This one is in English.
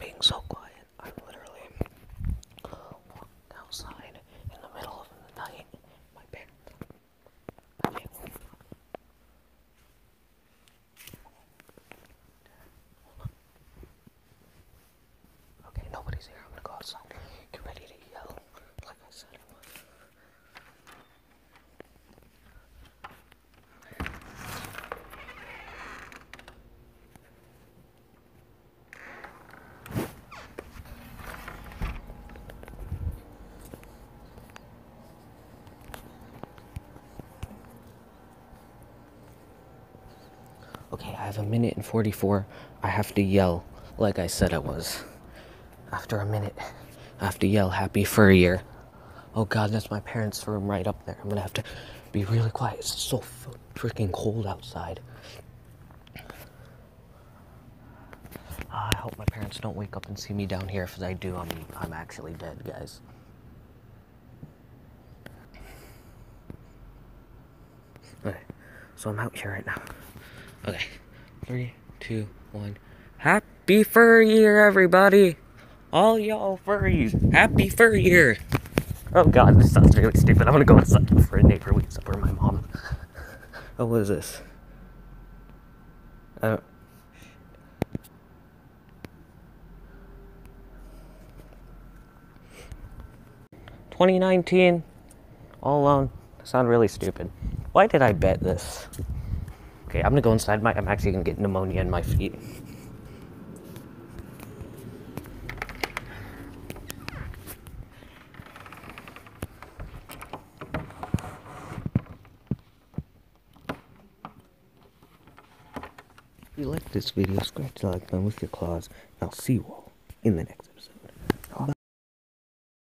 being so quiet. I'm literally walking outside in the middle of the night. My Okay, nobody's here. I'm gonna go outside. Okay, I have a minute and 44. I have to yell like I said I was. After a minute, I have to yell happy for a year. Oh god, that's my parents' room right up there. I'm gonna have to be really quiet. It's so freaking cold outside. Ah, I hope my parents don't wake up and see me down here. If they do, I'm I'm actually dead, guys. Okay, so I'm out here right now. Okay, three, two, one. Happy fur year, everybody! All y'all furries, happy fur year! Oh god, this sounds really stupid. I'm gonna go inside for a neighbor wakes up or my mom. Oh, what is this? Uh, 2019, all alone. Sound really stupid. Why did I bet this? Okay, I'm gonna go inside. My, I'm actually gonna get pneumonia in my feet. If you like this video, scratch the like button with your claws, and I'll see you all in the next episode.